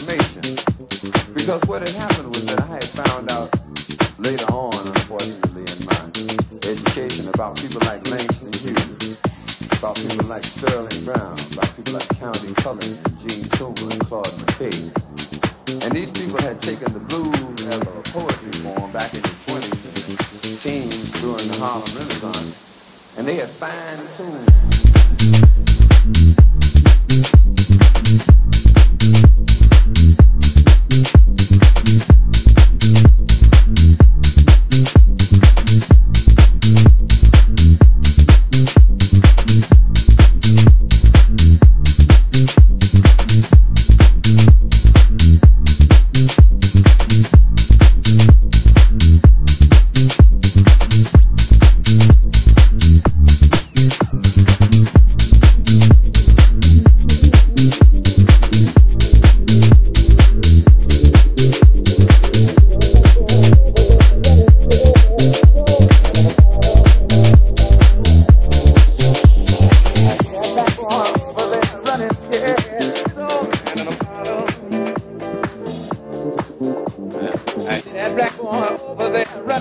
information. Because what had happened was that I had found out later on, unfortunately, in my education about people like Langston Hughes, about people like Sterling Brown, about people like Countee Cullen, Jean Toomer, and Claude McKay. And these people had taken the blues as a poetry form back in the 20s and teens during the Harlem Renaissance, and they had fine-tuned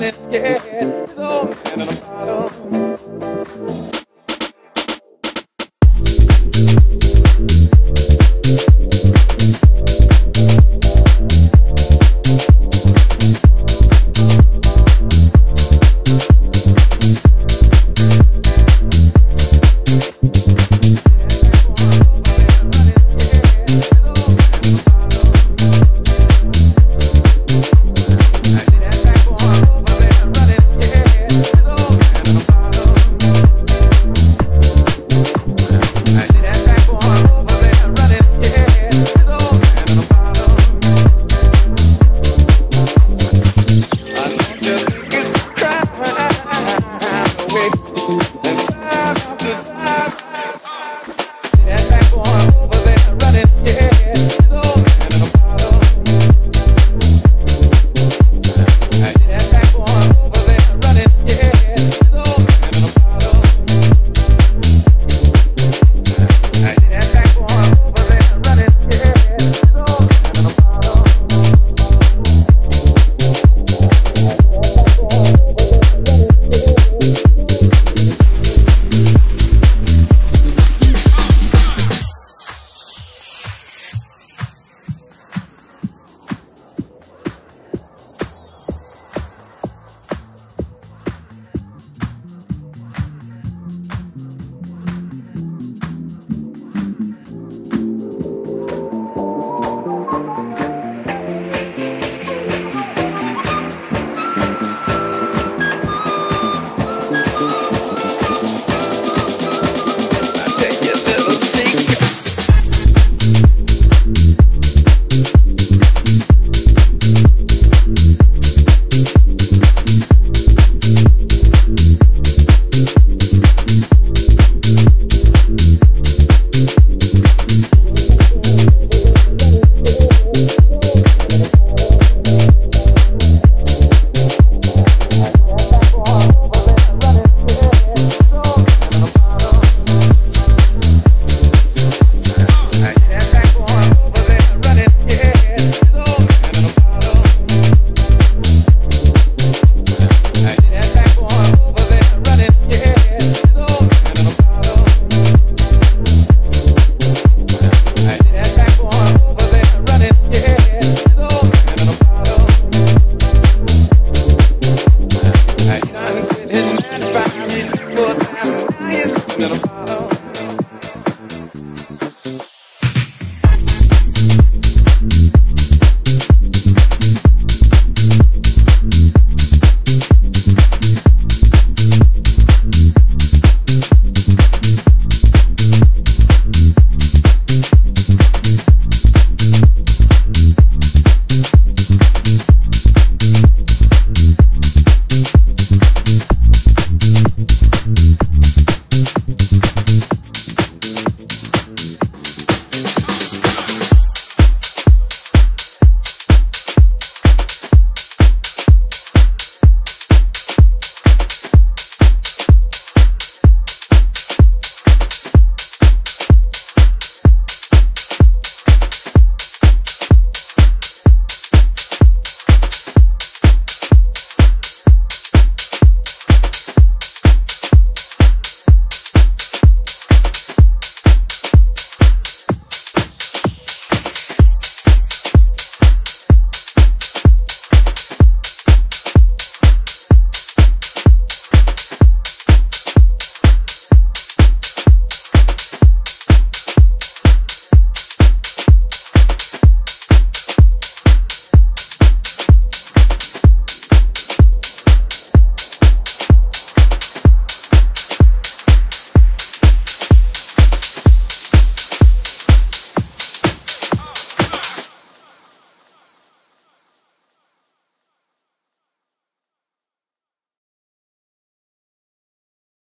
in the